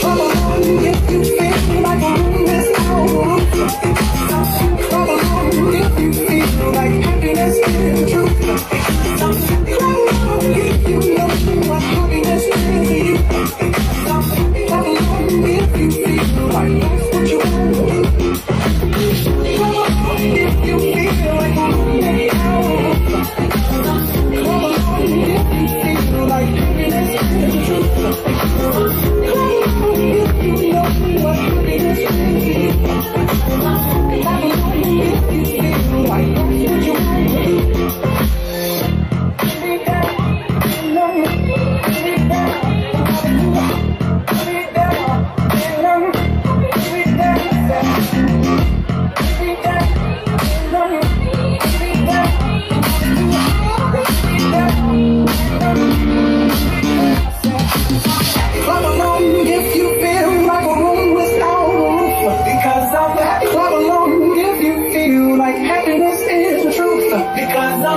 Come on, if you feel like I'm this, I you. Thank you.